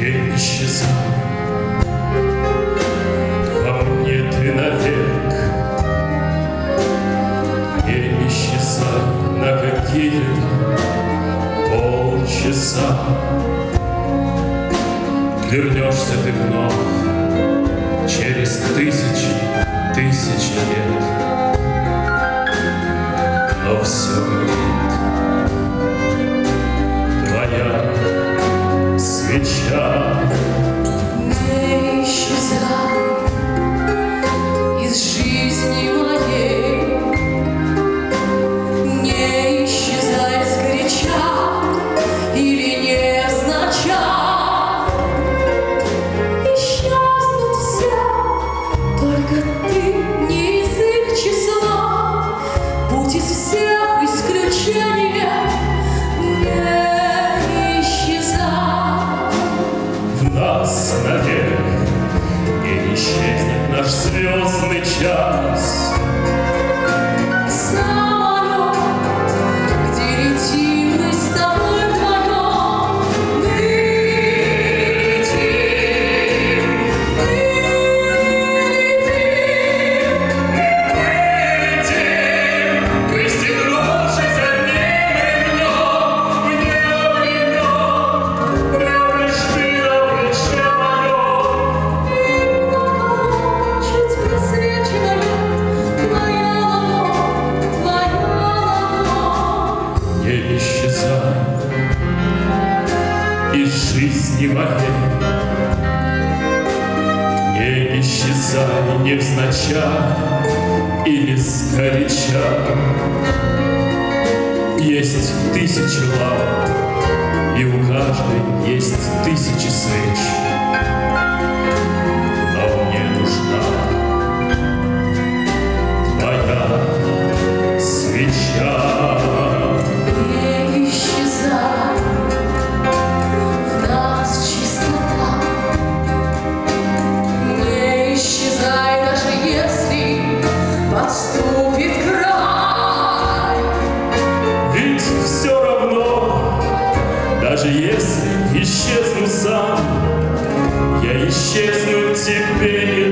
исчезай, во мне ты навек. Не исчезай на какие-то полчаса. Вернешься ты вновь через тысячи, тысячи лет. Но все наш звездный час. Не исчезай из жизни моей, Не исчезай невзначай или сгоряча. Есть тысячи ламп, и у каждой есть тысячи свеч. Даже если исчезну сам, я исчезну. Не